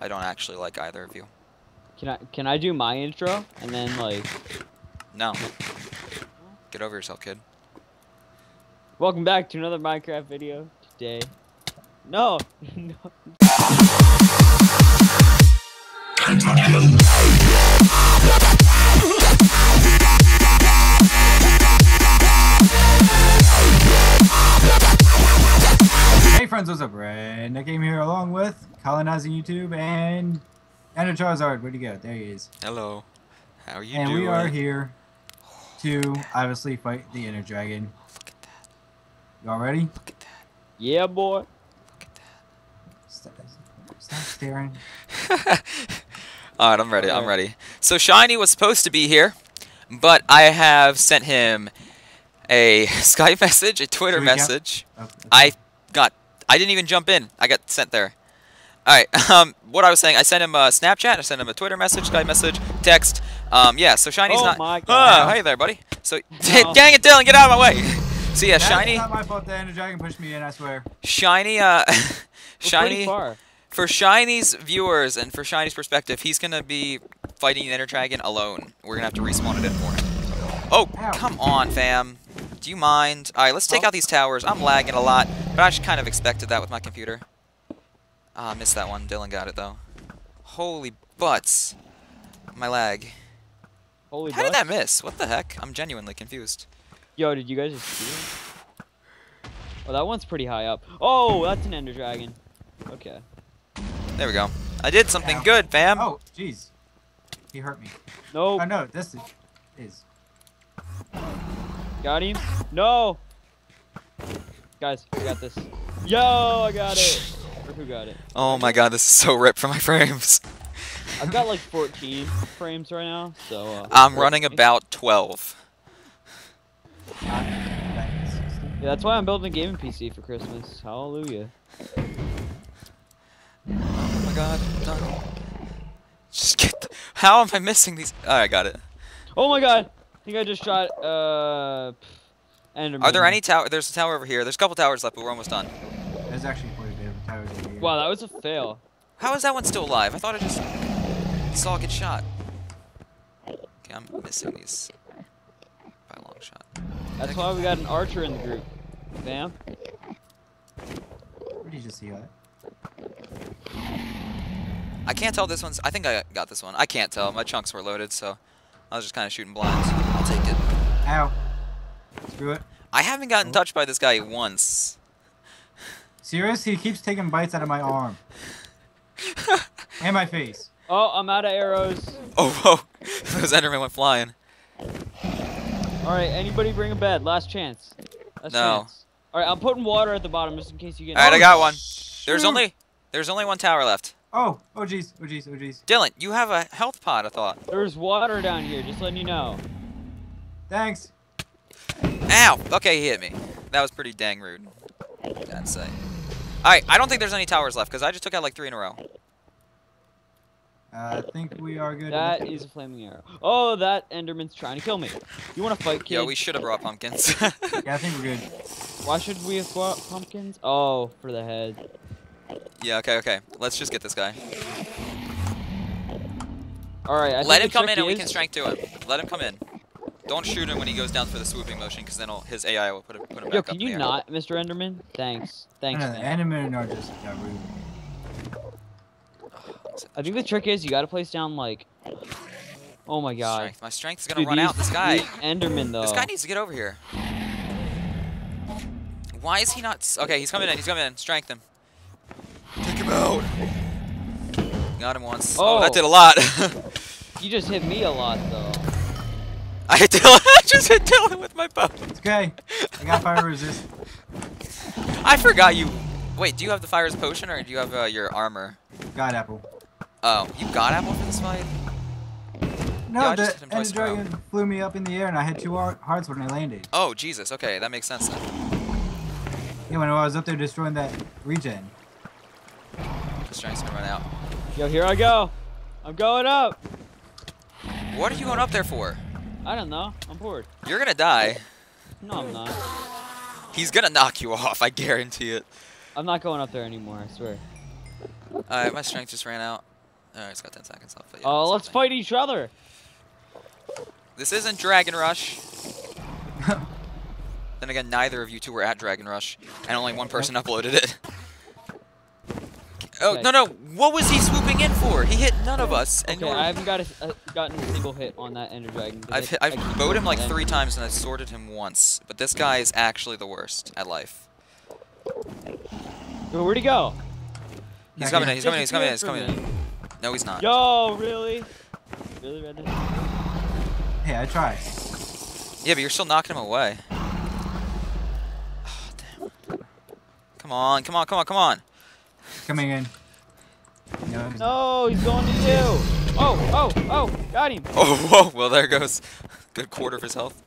I don't actually like either of you. Can I can I do my intro and then like No. Get over yourself, kid. welcome back to another Minecraft video today. No, no. Friends, what's up? Redneck Game here along with Colonizing YouTube and Ender Charizard. Where'd he go? There he is. Hello. How are you and doing? we are here to obviously fight the Ender Dragon. Look at that. Y'all ready? Look at that. Yeah, boy. Look at Stop, stop staring. All right, I'm ready. I'm ready. So Shiny was supposed to be here, but I have sent him a Skype message, a Twitter Should we count? message. Oh, okay. I got. I didn't even jump in. I got sent there. All right. Um, what I was saying, I sent him a Snapchat. I sent him a Twitter message, Skype message, text. Um, yeah. So Shiny's Oh not. my Oh, God. hey there, buddy. So, No. dang it, Dylan, get out of my way. So yeah, That's Shiny, not my fault. The Ender Dragon pushed me in. I swear. Shiny, uh, pretty Shiny. far. For Shiny's viewers and for Shiny's perspective, he's gonna be fighting the Ender Dragon alone. We're gonna have to respawn it in for him. Oh, Ow. come on, fam. Do you mind? Alright, let's take Oh. out these towers. I'm lagging a lot, but I just kind of expected that with my computer. Ah, I missed that one. Dylan got it, though. Holy butts. My lag. Holy How did that miss? What the heck? I'm genuinely confused. Yo, did you guys just see it? Oh, that one's pretty high up. Oh, that's an Ender Dragon. Okay. There we go. I did something Ow. good, fam. Oh, jeez. He hurt me. Nope. Oh no, this is. is. Got him? No! Guys, we got this. Yo, I got it! Or who got it? Oh my god, this is so ripped for my frames. I've got like 14 frames right now, so. Uh, I'm running about 12. Yeah, that's why I'm building a gaming PC for Christmas. Hallelujah. Oh my god, done. Just get the, How am I missing these? Oh, I got it. Oh my god! I think I just shot, uh. Enderman. Are there any tower? There's a tower over here. There's a couple towers left, but we're almost done. There's actually quite a bit of towers over here. Wow, that was a fail. How is that one still alive? I thought I just saw it get shot. Okay, I'm missing these by a long shot. That's why we got an archer in the group. Bam. Where did you just see that? I can't tell this one's. I think I got this one. I can't tell. My chunks were loaded, so I was just kind of shooting blinds. I'll take it. Ow. Screw it. I haven't gotten oh. touched by this guy once. Serious? He keeps taking bites out of my arm. and my face. Oh, I'm out of arrows. Oh, whoa! Those Endermen went flying. Alright, anybody bring a bed. Last chance. Last No. chance. Alright, I'm putting water at the bottom just in case you get. All right, I got oh, one. Shoot. There's only there's only one tower left. Oh, oh jeez, oh jeez, oh jeez. Dylan, you have a health pod, I thought. There's water down here, just letting you know. Thanks. Ow! Okay, he hit me. That was pretty dang rude. I'd say. Alright, I don't think there's any towers left, because I just took out like three in a row. Uh, I think we are good. That is a flaming arrow. Oh, that Enderman's trying to kill me. You want to fight, kid? Yo, we should have brought pumpkins. Yeah, I think we're good. Why should we have brought pumpkins? Oh, for the head. Yeah, okay, okay. Let's just get this guy. Alright, I Let him think the come in trick and we can strength to him. Let him come in. Don't shoot him when he goes down for the swooping motion, because then his AI will put him, put him Yo, back up can in you the not, Mr. Enderman? Thanks. Thanks, no, no, man. Endermen are just yeah, rude. I think the trick is you gotta place down, like... Oh my god. My strength. is gonna Dude, run out. This guy. Enderman, though. This guy needs to get over here. Why is he not? Okay, he's coming in. He's coming in. Strength him. Take out. Got him once. Oh, that Oh. did a lot. You just hit me a lot, though. I hit Dylan. I just hit Dylan with my bow. It's okay. I got fire resist. I forgot you. Wait, do you have the fire's potion or do you have uh, your armor? God apple. Oh, you got apple for this fight? No, Yeah, the just hit him twice Ender in a. Dragon flew me up in the air and I had two hearts when I landed. Oh, Jesus. Okay, that makes sense then. Yeah, when I was up there destroying that regen. The strength's gonna run out. Yo, here I go. I'm going up. What are you going up there for? I don't know. I'm bored. You're gonna die. No, I'm not. He's gonna knock you off. I guarantee it. I'm not going up there anymore, I swear. Alright, my strength just ran out. Alright, it's got 10 seconds left. Yeah, Uh, let's fight each other. This isn't Dragon Rush. then again, neither of you two were at Dragon Rush, and only one person uploaded it. Oh, Okay. no, no. What was he swooping in for? He hit none of us. And Okay, you're- I haven't got a, uh, gotten a single hit on that Ender Dragon. I've, I- hit, I I've keep bowed him like three times and I've sorted him once. But this guy is actually the worst at life. Yo, Where'd he go? He's coming in. in, he's coming in, he's coming in, he's coming in. No, he's not. Yo, really? Really, Red? Hey, I tried. Yeah, but you're still knocking him away. Oh, damn. Come on, come on, come on, come on. Coming in. No, he's- No, he's going to you. Oh, oh, oh, got him. Oh, whoa, well, there goes. Good quarter of his health.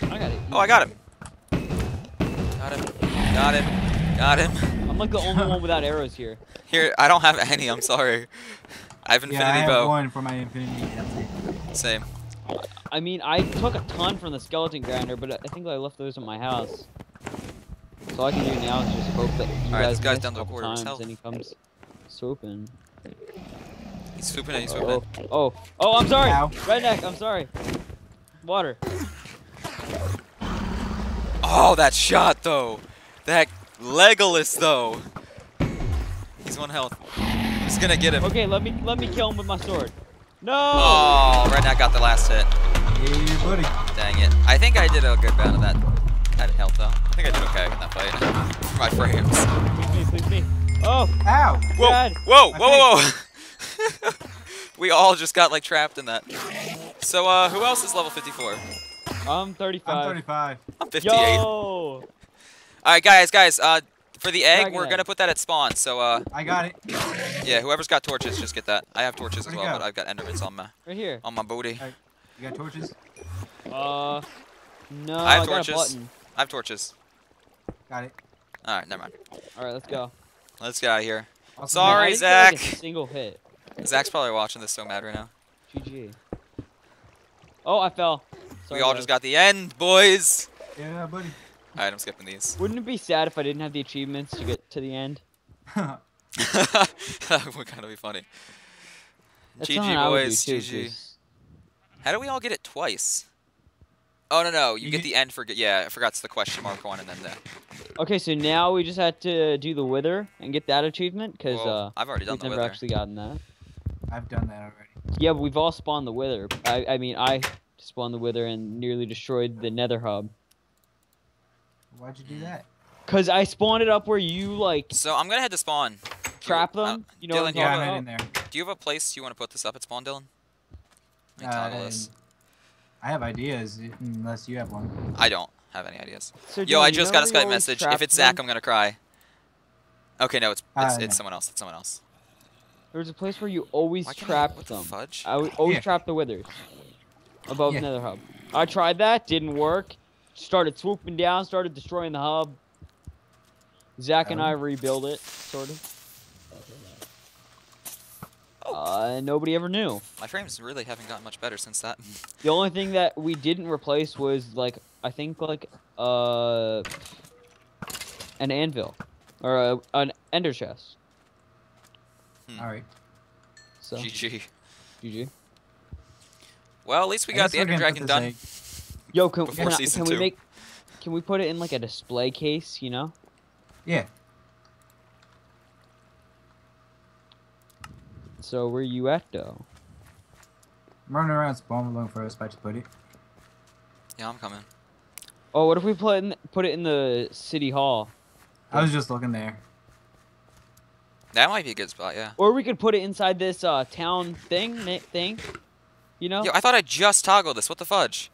I got it. Oh, I got him. Got him. Got him. Got him. I'm like the only one without arrows here. Here, I don't have any, I'm sorry. I have infinity yeah, I have bow. one for my infinity. That's it. Same. I mean, I took a ton from the skeleton grinder, but I think I left those in my house. So all I can do now is just hope that you Alright, guys this guy's down the a couple quarter times health. and he comes swooping. He's swooping in, he's swooping Oh, oh, oh, I'm sorry. Ow. Redneck, I'm sorry. Water. Oh, that shot, though. That Legolas, though. He's one health. He's gonna get him. Okay, let me let me kill him with my sword. No. Oh, Redneck got the last hit. Yeah, buddy. Dang it. I think I did a good amount of that, that health, though. I think I did okay in that fight. For my frames. Please me, please me. Oh, Ow! Whoa, Dad. whoa, I whoa, whoa, whoa. we all just got, like, trapped in that. So, uh, who else is level 54? I'm 35. I'm 35. I'm 58. Yo. Alright, guys, guys, uh, for the egg, Dragon we're egg. gonna put that at spawn, so, uh, I got it. yeah, whoever's got torches, just get that. I have torches as Where'd it well, go? but I've got endermans on my, Right here. on my booty. Alright. You got torches? Uh. No, I have got torches. a button. I have torches. Got it. Alright, never mind. All right, let's go. Let's get out of here. Also, Sorry, Man, I didn't get, like, Zach. a single hit. Zach's probably watching this so mad right now. GG. Oh, I fell. Sorry, we all guys. just got the end, boys! Yeah, buddy. Alright, I'm skipping these. Wouldn't it be sad if I didn't have the achievements to get to the end? that would kind of be funny. That's GG, I would do boys. too, GG. 'cause- How do we all get it twice? Oh, no, no. You, You get get- the end for... Yeah, I forgot it's the question mark one and then the... Okay, so now we just had to do the wither and get that achievement because Well, uh, I've already done we've the never wither. actually gotten that. I've done that already. Yeah, but we've all spawned the wither. I, I mean, I spawned the wither and nearly destroyed the nether hub. Why'd you do that? Cause I spawned it up where you like So I'm gonna head to spawn. Do you- trap uh, them. You know what I'm Dylan, you Yeah, I'm in there. Do you have a place you want to put this up at spawn, Dylan? Let me Uh, toggle this. I have ideas, unless you have one. I don't have any ideas. So Yo, I just got a where Skype message. If it's Zach, them? I'm gonna cry. Okay, no, it's it's, Uh, it's no. someone else. It's someone else. There's a place where you always Why I- trap the them. fudge? I would always Yeah. trap the withers above Yeah. nether hub. I tried that, didn't work. Started swooping down, started destroying the hub. Zach and Oh. I rebuilt it, sort of. Uh, nobody ever knew. My frames really haven't gotten much better since that. The only thing that we didn't replace was like I think like uh an anvil or a, an ender chest. Hmm. Alright. So GG. GG. Well, at least we I got the Ender Dragon done. this egg- Yo, can, Before can, I- can we make can we put it in like a display case? You know. Yeah. So where you at though? I'm running around spawn looking for a spot to put it. Yeah, I'm coming. Oh, what if we put in, put it in the city hall, I was just looking there. That might be a good spot. Yeah. or we could put it inside this uh town thing thing? You know? Yo, I thought I just toggled this. What the fudge?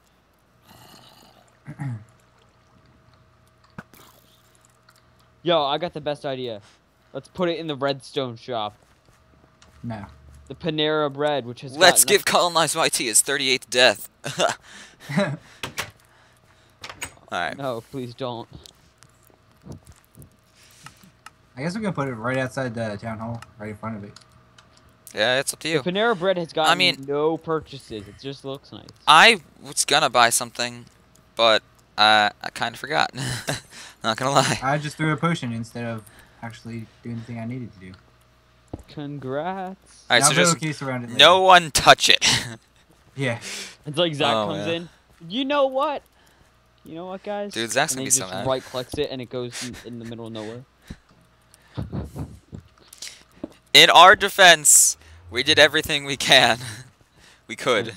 Yo, I got the best idea. Let's put it in the redstone shop, No. the Panera Bread, which has Let's give colonized YT his 38th death. Alright. No, please don't. I guess we can put it right outside the town hall, right in front of it. Yeah, it's up to you. The Panera Bread has gotten I mean- no purchases. It just looks nice. I was gonna buy something, but uh, I kind of forgot. Not gonna lie. I just threw a potion instead of actually doing the thing I needed to do. Congrats. All right, now so just case around it later. no one touch it. Yeah. It's like Zach Oh, comes yeah. in. You know what? You know what, guys? Dude, Zach's and gonna be so mad. right clicks it and it goes in, in the middle of nowhere. In our defense, we did everything we can. we could.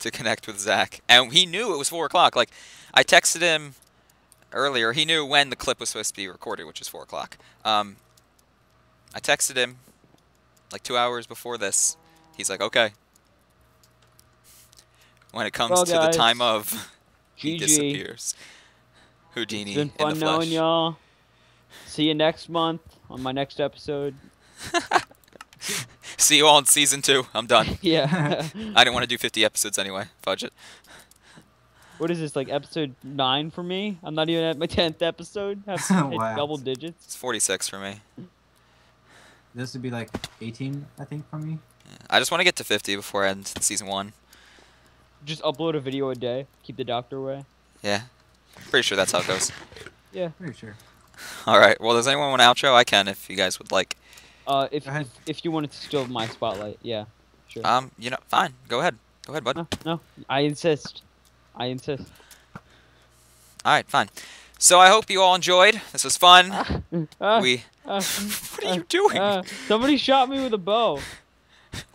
To connect with Zach, and he knew it was four o'clock. Like, I texted him earlier. He knew when the clip was supposed to be recorded, which is four o'clock. Um, I texted him like two hours before this. He's like, "Okay." When it comes Well, to the time of, he GG. disappears. Houdini It's been in fun the flesh. knowing y'all. See you next month on my next episode. See you all in season two. I'm done. Yeah. I didn't want to do 50 episodes anyway. Fudge it. what is this like episode nine for me? I'm not even at my tenth episode. Have Wow. double digits. It's 46 for me. This would be like 18, I think, for me. I just want to get to 50 before I end season one. Just upload a video a day. Keep the doctor away. Yeah. Pretty sure that's how it goes. Yeah. Pretty sure. All right. Well, does anyone want an outro? I can if you guys would like. Uh, if if, if you wanted to steal my spotlight, yeah, sure. Um, you know, fine. Go ahead. Go ahead, bud. no, no, I insist. I insist. All right, fine. So I hope you all enjoyed. This was fun. Ah, we. ah, what are you doing? ah, somebody shot me with a bow.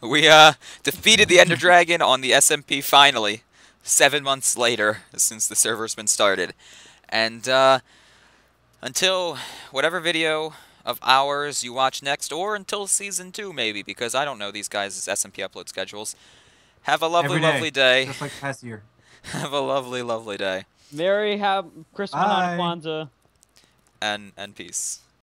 we uh defeated the Ender Dragon on the SMP finally, seven months later since the server's been started, and uh, until whatever video of ours you watch next, or until season two maybe, because I don't know these guys' SMP upload schedules. Have a lovely, Every day, lovely day. Just like past year. Have a lovely, lovely day, Merry have Christmas Bye. and Kwanzaa. and and peace.